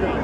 嗯。